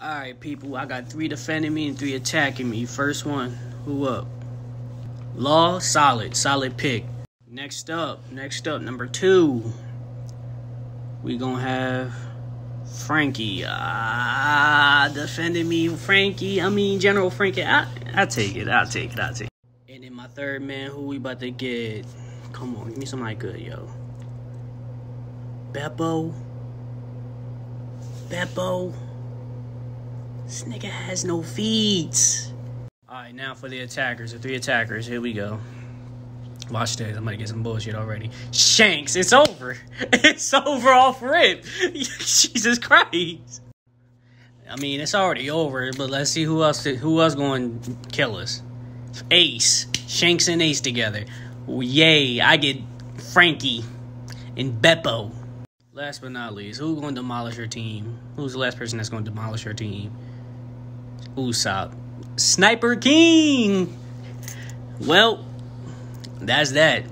Alright, people, I got three defending me and three attacking me. First one, who up? Law, solid, solid pick. Next up, next up, number two. We gonna have Franky. Ah, defending me, Franky. I mean, General Franky. I, I take it. I'll take it. I'll take it. And then my third man, who we about to get? Come on, give me somebody good, yo. Bepo. Bepo. This nigga has no feet. Alright, now for the attackers, the three attackers. Here we go. Watch this. I'm gonna get some bullshit already. Shanks, it's over. It's over off rip. Jesus Christ. I mean, it's already over, but let's see who else who else going to kill us. Ace. Shanks and Ace together. Yay, I get Franky and Bepo. Last but not least, who's going to demolish your team? Who's the last person that's going to demolish your team? Usopp. Sniper King! Well, that's that.